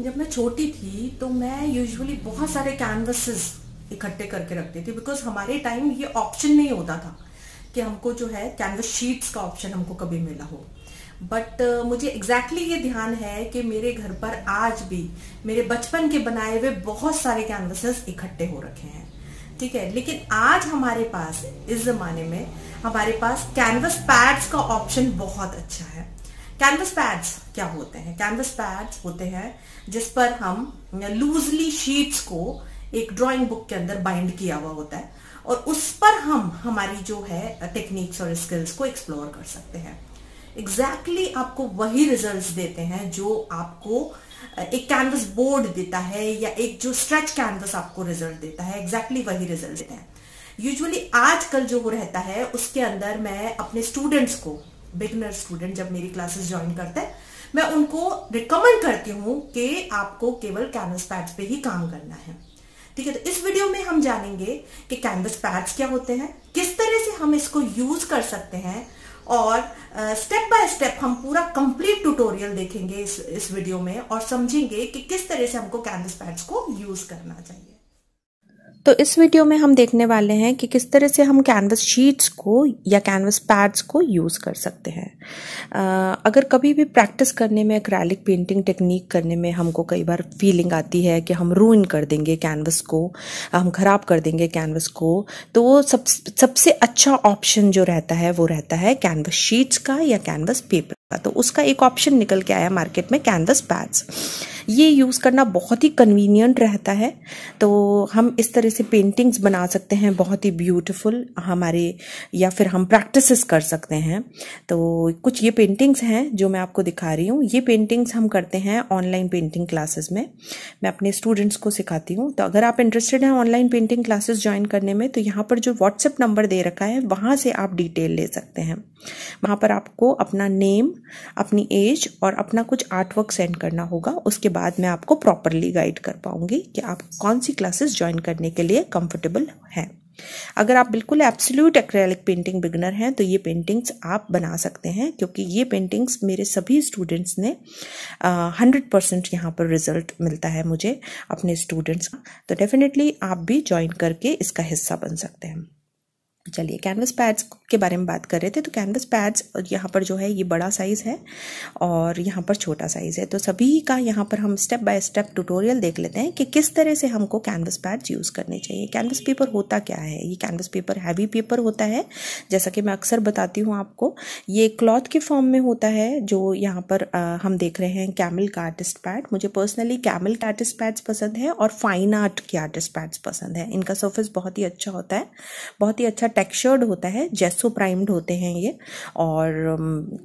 जब मैं छोटी थी तो मैं यूजुअली बहुत सारे कैनवसेस इकट्ठे करके रखती थी बिकॉज़ हमारे टाइम ये ऑप्शन नहीं होता था कि हमको जो है कैनवस शीट्स का ऑप्शन हमको कभी मिला हो। बट uh, मुझे एग्जैक्टली exactly ये ध्यान है कि मेरे घर पर आज भी मेरे बचपन के बनाए हुए बहुत सारे कैनवसेस इकट्ठे हो रखे हैं। ठीक है? लेकिन आज हमारे पास इस जमाने में हमारे पास कैनवस पैड्स का ऑप्शन बहुत अच्छा है। कैनवस पैड्स क्या होते हैं? कैनवस पैड्स होते हैं जिस पर हम लूजली शीट्स को एक ड्राइंग बुक के अंदर बाइंड किया हुआ होता है और उस पर हम हमारी जो है टेक्निक्स और स्किल्स को एक्सप्लोर कर सकते हैं। एग्जैक्टली exactly आपको वही रिजल्ट्स देते हैं जो आपको एक कैनवस बोर्ड देता है या एक जो स्ट्रेच कैनवस आपको रिज़ल्ट देता है। एग्जैक्टली exactly वही रिज़ल्ट देते हैं। यूजुअली आजकल जो हो रहता है, उसके अंदर मैं अपने स्टूडेंट्स को बिगनर स्टूडेंट जब मेरी क्लासेस ज्वाइन करते हैं, मैं उनको रिकमेंड करती हूँ कि आपको केवल कैनवस पैड्स पे ही काम करना है। ठीक है तो इस वीडियो में हम जानेंगे कि कैनवस पैड्स क्या होते हैं, किस तरह से हम इसको यूज़ कर सकते हैं और स्टेप बाय स्टेप हम पूरा कंप्लीट ट्यूटोरियल देखेंगे इस इस वीडियो में और समझेंगे कि किस तरह से हमको कैनवस पैड्स को यूज़ करना चाहिए। तो इस वीडियो में हम देखने वाले हैं कि किस तरह से हम कैनवस शीट्स को या कैनवस पैड्स को यूज़ कर सकते हैं। अगर कभी भी प्रैक्टिस करने में एक्रेलिक पेंटिंग टेक्निक करने में हमको कई बार फीलिंग आती है कि हम रूइन कर देंगे कैनवस को, हम ख़राब कर देंगे कैनवस को तो वो सब, सबसे अच्छा ऑप्शन जो रहता है, वो रहता है कैनवस शीट्स का या कैनवस पेपर तो उसका एक ऑप्शन निकल के आया मार्केट में कैनवस पैड्स ये यूज़ करना बहुत ही कन्वीनियंट रहता है। तो हम इस तरह से पेंटिंग्स बना सकते हैं, बहुत ही ब्यूटीफुल हमारे, या फिर हम प्रैक्टिसेस कर सकते हैं। तो कुछ ये पेंटिंग्स हैं जो मैं आपको दिखा रही हूँ। ये पेंटिंग्स हम करते हैं ऑनलाइन पेंटिंग क्लासेस में। मैं अपने स्टूडेंट्स को सिखाती हूँ। तो अगर आप इंटरेस्टेड हैं ऑनलाइन पेंटिंग क्लासेस ज्वाइन करने में तो यहाँ पर जो व्हाट्सएप नंबर दे रखा है, वहाँ से आप डिटेल ले सकते हैं। वहाँ पर आपको अपना नेम अपनी एज और अपना कुछ आर्टवर्क सेंड करना होगा, उसके बाद मैं आपको प्रॉपरली गाइड कर पाऊँगी कि आप कौन सी क्लासेस ज्वाइन करने के लिए कंफर्टेबल हैं। अगर आप बिल्कुल एब्सोल्यूट एक्रेलिक पेंटिंग बिगनर हैं तो ये पेंटिंग्स आप बना सकते हैं, क्योंकि ये पेंटिंग्स मेरे सभी स्टूडेंट्स ने हंड्रेड परसेंट यहाँ पर रिज़ल्ट मिलता है मुझे अपने स्टूडेंट्स का। तो डेफिनेटली आप भी ज्वाइन करके इसका हिस्सा बन सकते हैं। चलिए कैनवस पैड्स के बारे में बात कर रहे थे तो कैनवस पैड्स यहाँ पर जो है ये बड़ा साइज़ है और यहाँ पर छोटा साइज़ है। तो सभी का यहाँ पर हम स्टेप बाय स्टेप ट्यूटोरियल देख लेते हैं कि किस तरह से हमको कैनवस पैड्स यूज़ करने चाहिए। कैनवस पेपर होता क्या है? ये कैनवस पेपर हैवी पेपर होता है। जैसा कि मैं अक्सर बताती हूँ आपको ये क्लॉथ के फॉर्म में होता है जो यहाँ पर आ, हम देख रहे हैं कैमल का आर्टिस्ट पैड मुझे पर्सनली कैमल का आर्टिस्ट पैड्स पसंद है और फाइन आर्ट के आर्टिस्ट पैड्स पसंद है। इनका सर्फेस बहुत ही अच्छा होता है बहुत ही अच्छा टेक्सचर्ड होता है जेसो प्राइम्ड होते हैं ये, और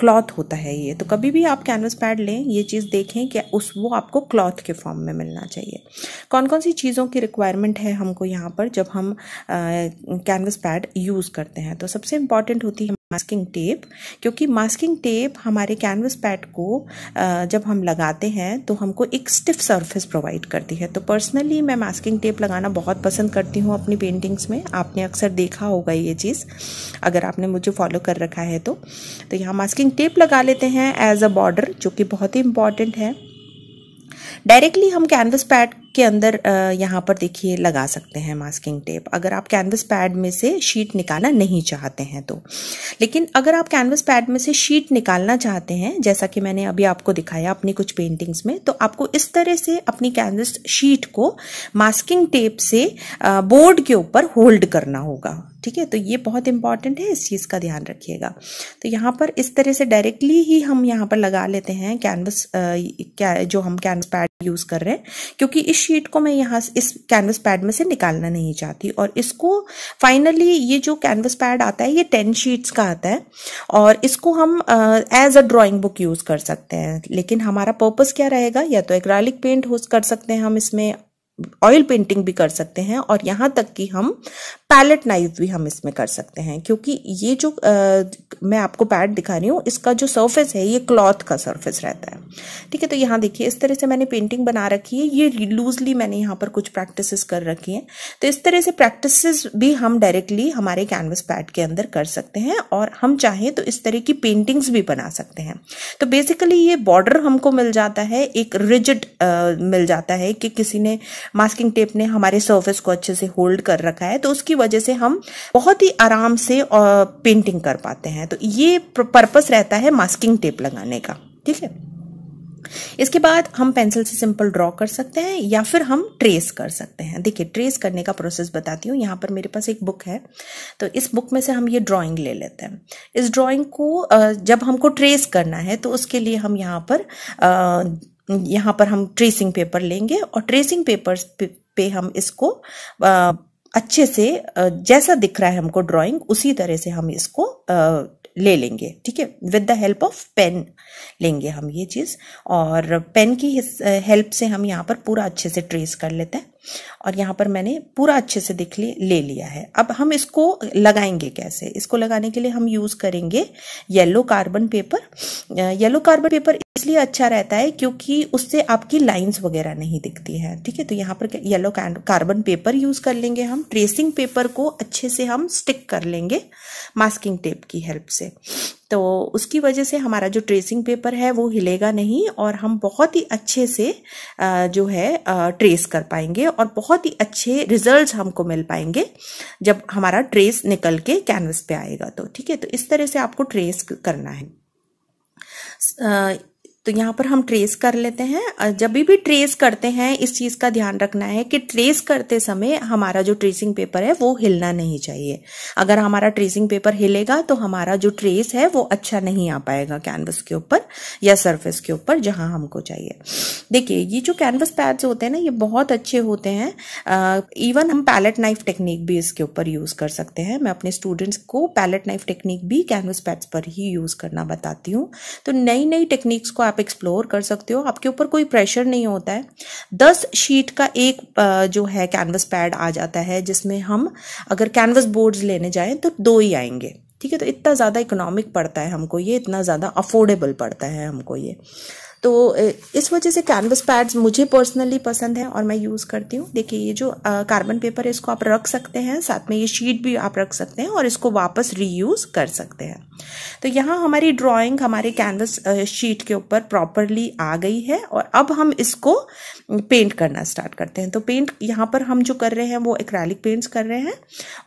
क्लॉथ होता है ये। तो कभी भी आप कैनवस पैड लें, ये चीज़ देखें कि उस, वो आपको क्लॉथ के फॉर्म में मिलना चाहिए। कौन कौन सी चीज़ों की रिक्वायरमेंट है हमको यहाँ पर जब हम कैनवस पैड यूज़ करते हैं? तो सबसे इंपॉर्टेंट होती है मास्किंग टेप क्योंकि मास्किंग टेप हमारे कैनवस पैड को जब हम लगाते हैं तो हमको एक स्टिफ सरफेस प्रोवाइड करती है। तो पर्सनली मैं मास्किंग टेप लगाना बहुत पसंद करती हूँ अपनी पेंटिंग्स में। आपने अक्सर देखा होगा ये चीज़, अगर आपने मुझे फॉलो कर रखा है तो। तो यहाँ मास्किंग टेप लगा लेते हैं एज अ बॉर्डर जो कि बहुत ही इंपॉर्टेंट है। डायरेक्टली हम कैनवस पैड के अंदर यहाँ पर देखिए लगा सकते हैं मास्किंग टेप अगर आप कैनवस पैड में से शीट निकालना नहीं चाहते हैं तो। लेकिन अगर आप कैनवस पैड में से शीट निकालना चाहते हैं, जैसा कि मैंने अभी आपको दिखाया अपनी कुछ पेंटिंग्स में तो आपको इस तरह से अपनी कैनवस शीट को मास्किंग टेप से बोर्ड के ऊपर होल्ड करना होगा। ठीक है? तो ये बहुत इंपॉर्टेंट है, इस चीज़ का ध्यान रखिएगा। तो यहाँ पर इस तरह से डायरेक्टली ही हम यहाँ पर लगा लेते हैं कैनवस क्या, जो हम कैनवस पैड यूज़ कर रहे हैं, क्योंकि इस शीट को मैं यहाँ इस कैनवस पैड में से निकालना नहीं चाहती और इसको फाइनली ये जो कैनवस पैड आता है, ये टेन शीट्स का आता है और इसको हम as a drawing book use कर सकते हैं। लेकिन हमारा पर्पज़ क्या रहेगा? या तो एक्रालिक पेंट हो कर सकते हैं हम इसमें ऑयल पेंटिंग भी कर सकते हैं और यहाँ तक कि हम पैलेट नाइफ भी हम इसमें कर सकते हैं क्योंकि ये जो आ, मैं आपको पैड दिखा रही हूँ इसका जो सर्फेस है ये क्लॉथ का सर्फेस रहता है। ठीक है तो यहाँ देखिए इस तरह से मैंने पेंटिंग बना रखी है ये लूजली मैंने यहाँ पर कुछ प्रैक्टिस कर रखी है। तो इस तरह से प्रैक्टिस भी हम डायरेक्टली हमारे कैनवस पैड के अंदर कर सकते हैं और हम चाहें तो इस तरह की पेंटिंग्स भी बना सकते हैं। तो बेसिकली ये बॉर्डर हमको मिल जाता है एक रिजिड मिल जाता है कि किसी ने मास्किंग टेप ने हमारे सर्फेस को अच्छे से होल्ड कर रखा है तो उसकी वजह से हम बहुत ही आराम से पेंटिंग कर पाते हैं। तो ये पर्पस रहता है मास्किंग टेप लगाने का ठीक है? इसके बाद हम पेंसिल से सिंपल ड्रॉ कर सकते हैं या फिर हम ट्रेस कर सकते हैं। देखिए ट्रेस करने का प्रोसेस बताती हूँ। यहाँ पर मेरे पास एक बुक है। तो इस बुक में से हम ये ड्राइंग ले लेते हैं। इस ड्राइंग को जब हमको ट्रेस करना है तो उसके लिए हम यहाँ पर यहाँ पर हम ट्रेसिंग पेपर लेंगे और ट्रेसिंग पेपर पे, हम इसको अच्छे से जैसा दिख रहा है हमको ड्राइंग उसी तरह से हम इसको ले लेंगे, ठीक है? With the help of pen लेंगे हम ये चीज़। और पेन की हेल्प से हम यहाँ पर पूरा अच्छे से ट्रेस कर लेते हैं। और यहाँ पर मैंने पूरा अच्छे से देख ले लिया है। अब हम इसको लगाएँगे कैसे? इसको लगाने के लिए हम यूज़ करेंगे yellow carbon paper yellow carbon paper इसलिए अच्छा रहता है क्योंकि उससे आपकी लाइंस वगैरह नहीं दिखती है, ठीक है? तो यहाँ पर येलो कार्बन पेपर यूज़ कर लेंगे हम। ट्रेसिंग पेपर को अच्छे से हम स्टिक कर लेंगे मास्किंग टेप की हेल्प से। तो उसकी वजह से हमारा जो ट्रेसिंग पेपर है वो हिलेगा नहीं और हम बहुत ही अच्छे से जो है ट्रेस कर पाएँगे और बहुत ही अच्छे रिजल्ट्स हमको मिल पाएँगे जब हमारा ट्रेस निकल के कैनवस पे आएगा तो ठीक है? तो इस तरह से आपको ट्रेस करना है। तो यहाँ पर हम ट्रेस कर लेते हैं। जब भी ट्रेस करते हैं, इस चीज़ का ध्यान रखना है कि ट्रेस करते समय हमारा जो ट्रेसिंग पेपर है, वो हिलना नहीं चाहिए। अगर हमारा ट्रेसिंग पेपर हिलेगा तो हमारा जो ट्रेस है, वो अच्छा नहीं आ पाएगा कैनवस के ऊपर या सरफेस के ऊपर, जहाँ हमको चाहिए। देखिए, ये जो कैनवस पैड्स होते हैं ना, ये बहुत अच्छे होते हैं। इवन हम पैलेट नाइफ टेक्निक भी इसके ऊपर यूज़ कर सकते हैं। मैं अपने स्टूडेंट्स को पैलेट नाइफ टेक्निक भी कैनवस पैड्स पर ही यूज़ करना बताती हूँ। तो नई नई टेक्निक्स को आप आप एक्सप्लोर कर सकते हो। आपके ऊपर कोई प्रेशर नहीं होता है। दस शीट का एक जो है कैनवस पैड आ जाता है, जिसमें हम अगर कैनवस बोर्ड्स लेने जाएँ तो दो ही आएँगे। ठीक है तो इतना ज़्यादा इकोनॉमिक पड़ता है हमको, ये इतना ज़्यादा अफोर्डेबल पड़ता है हमको ये। तो इस वजह से कैनवस पैड्स मुझे पर्सनली पसंद है और मैं यूज़ करती हूँ। देखिए, ये जो कार्बन पेपर है, इसको आप रख सकते हैं, साथ में ये शीट भी आप रख सकते हैं और इसको वापस रीयूज़ कर सकते हैं। तो यहाँ हमारी ड्राइंग हमारे कैनवस शीट के ऊपर प्रॉपरली आ गई है और अब हम इसको पेंट करना स्टार्ट करते हैं। तो पेंट यहाँ पर हम जो कर रहे हैं, वो एक्रेलिक पेंट्स कर रहे हैं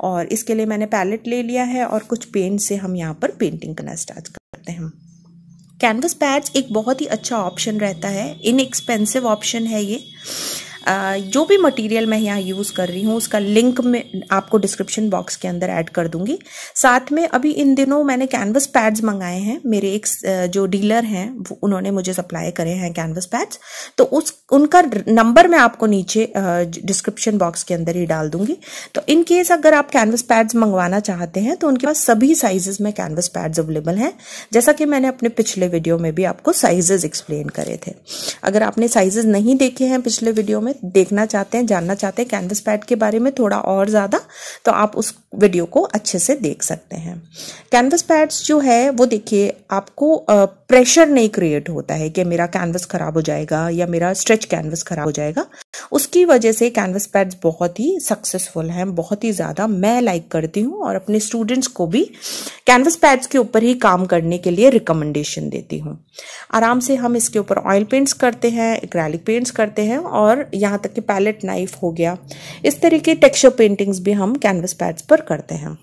और इसके लिए मैंने पैलेट ले लिया है और कुछ पेंट से हम यहाँ पर पेंटिंग करना स्टार्ट करते हैं। कैनवस पैड्स एक बहुत ही अच्छा ऑप्शन रहता है। इनएक्सपेंसिव ऑप्शन है ये। जो भी मटेरियल मैं यहाँ यूज़ कर रही हूँ, उसका लिंक में आपको डिस्क्रिप्शन बॉक्स के अंदर ऐड कर दूँगी। साथ में अभी इन दिनों मैंने कैनवस पैड्स मंगाए हैं। मेरे एक जो डीलर हैं उन्होंने मुझे सप्लाई करे हैं कैनवस पैड्स तो उस, उनका नंबर मैं आपको नीचे डिस्क्रिप्शन बॉक्स के अंदर ही डाल दूँगी। तो इन केस अगर आप कैनवस पैड्स मंगवाना चाहते हैं तो उनके पास सभी साइजेस में कैनवस पैड्स अवेलेबल हैं। जैसा कि मैंने अपने पिछले वीडियो में भी आपको साइजेस एक्सप्लेन करे थे। अगर आपने साइजेस नहीं देखे हैं पिछले वीडियो में में देखना चाहते हैं, जानना चाहते हैं कैनवस पैड के बारे में थोड़ा और ज़्यादा तो आप उस वीडियो को अच्छे से देख सकते हैं। कैनवस पैड्स जो है, वो देखिए आपको प्रेशर नहीं क्रिएट होता है कि मेरा कैनवस खराब हो जाएगा या मेरा स्ट्रेच कैनवस खराब हो जाएगा। उसकी वजह से कैनवस पैड्स बहुत ही सक्सेसफुल हैं, बहुत ही ज़्यादा मैं लाइक करती हूँ और अपने स्टूडेंट्स को भी कैनवस पैड्स के ऊपर ही काम करने के लिए रिकमेंडेशन देती हूँ। आराम से हम इसके ऊपर ऑयल पेंट्स करते हैं एक्रेलिक पेंट्स करते हैं और यहाँ तक कि पैलेट नाइफ हो गया। इस तरह टेक्सचर पेंटिंग्स भी हम कैनवस पैड्स पर करते हैं।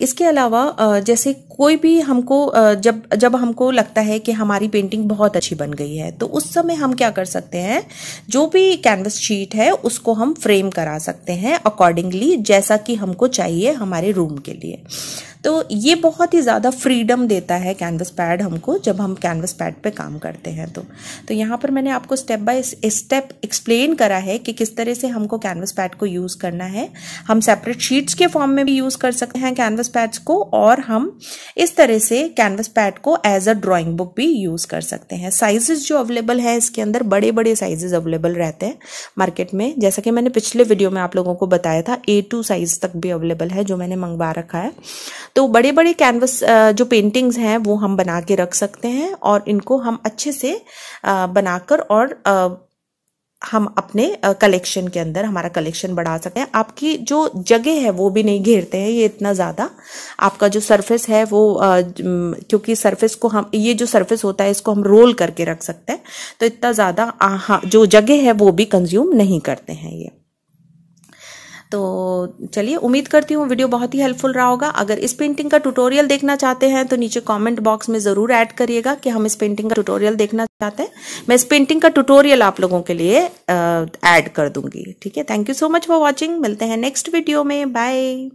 इसके अलावा जैसे कोई भी हमको जब जब हमको लगता है कि हमारी पेंटिंग बहुत अच्छी बन गई है तो उस समय हम क्या कर सकते हैं? जो भी कैनवस शीट है, उसको हम फ्रेम करा सकते हैं अकॉर्डिंगली जैसा कि हमको चाहिए हमारे रूम के लिए। तो ये बहुत ही ज़्यादा फ्रीडम देता है कैनवस पैड हमको जब हम कैनवस पैड पे काम करते हैं तो। तो यहाँ पर मैंने आपको स्टेप बाय स्टेप एक्सप्लेन करा है कि किस तरह से हमको कैनवस पैड को यूज़ करना है। हम सेपरेट शीट्स के फॉर्म में भी यूज़ कर सकते हैं कैनवस पैड्स को और हम इस तरह से कैनवस पैड को एज अ ड्राइंग बुक भी यूज़ कर सकते हैं। साइजेस जो अवेलेबल है इसके अंदर बड़े बड़े साइजेस अवेलेबल रहते हैं मार्केट में। जैसा कि मैंने पिछले वीडियो में आप लोगों को बताया था ए टू साइज़ तक भी अवेलेबल है जो मैंने मंगवा रखा है। तो बड़े बड़े कैनवस जो पेंटिंग्स हैं, वो हम बना के रख सकते हैं और इनको हम अच्छे से बनाकर और हम अपने कलेक्शन के अंदर, हमारा कलेक्शन बढ़ा सकते हैं। आपकी जो जगह है, वो भी नहीं घेरते हैं ये इतना ज़्यादा। आपका जो सरफेस है, वो क्योंकि सरफेस को हम, ये जो सरफेस होता है, इसको हम रोल करके रख सकते हैं। तो इतना ज़्यादा हाँ जो जगह है, वो भी कंज्यूम नहीं करते हैं ये। तो चलिए, उम्मीद करती हूँ वीडियो बहुत ही हेल्पफुल रहा होगा। अगर इस पेंटिंग का ट्यूटोरियल देखना चाहते हैं तो नीचे कमेंट बॉक्स में ज़रूर ऐड करिएगा कि हम इस पेंटिंग का ट्यूटोरियल देखना चाहते हैं। मैं इस पेंटिंग का ट्यूटोरियल आप लोगों के लिए ऐड कर दूँगी। ठीक है? Thank you so much for watching मिलते हैं नेक्स्ट वीडियो में। बाय